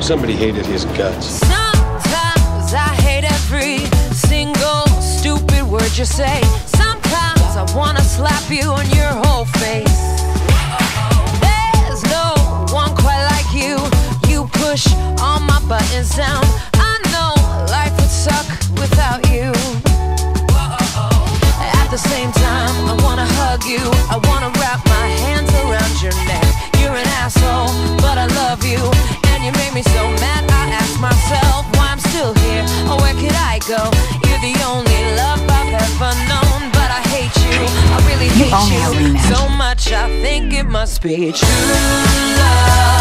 Somebody hated his guts. Sometimes I hate every single stupid word you say. Sometimes I wanna slap you on your whole face. There's no one quite like you. You push all my buttons down. Go? You're the only love I've ever known, but I hate you. I really hate you me, man. so much. I think it must be true love.